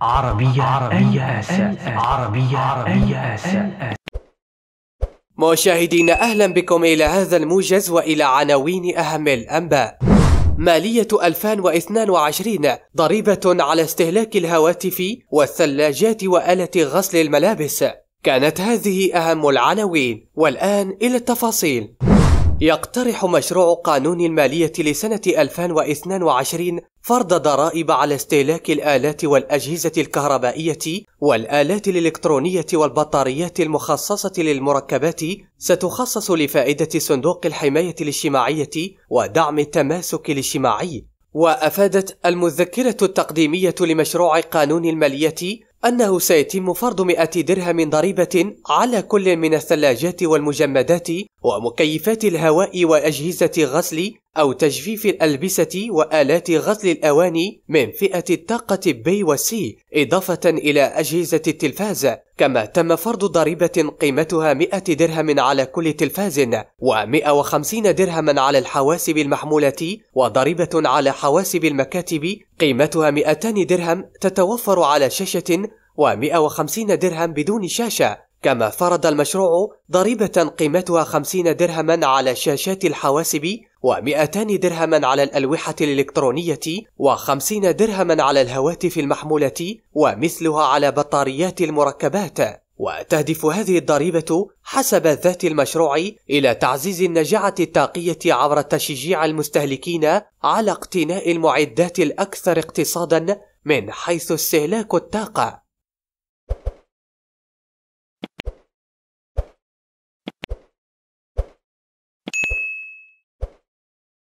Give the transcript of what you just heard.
عربية عربية أس عربية عربية أس مشاهدينا أهلا بكم إلى هذا الموجز وإلى عناوين أهم الأنباء. مالية 2022 ضريبة على استهلاك الهواتف والثلاجات وآلة غسل الملابس. كانت هذه أهم العناوين. والآن إلى التفاصيل. يقترح مشروع قانون المالية لسنة 2022 فرض ضرائب على استهلاك الآلات والأجهزة الكهربائية والآلات الإلكترونية والبطاريات المخصصة للمركبات ستخصص لفائدة صندوق الحماية الاجتماعية ودعم التماسك الاجتماعي. وأفادت المذكرة التقديمية لمشروع قانون المالية أنه سيتم فرض 100 درهم ضريبة على كل من الثلاجات والمجمدات ومكيفات الهواء وأجهزة غسل أو تجفيف الألبسة وآلات غسل الأواني من فئة الطاقة بي وسي إضافة إلى أجهزة التلفاز. كما تم فرض ضريبة قيمتها 100 درهم على كل تلفاز و150 درهما على الحواسب المحمولة وضريبة على حواسب المكاتب قيمتها 200 درهم تتوفر على شاشة و150 درهم بدون شاشة. كما فرض المشروع ضريبة قيمتها 50 درهما على شاشات الحواسب و200 درهما على الألوحة الإلكترونية و50 درهما على الهواتف المحمولة ومثلها على بطاريات المركبات. وتهدف هذه الضريبة حسب ذات المشروع إلى تعزيز النجاعة الطاقية عبر تشجيع المستهلكين على اقتناء المعدات الأكثر اقتصادا من حيث استهلاك الطاقة.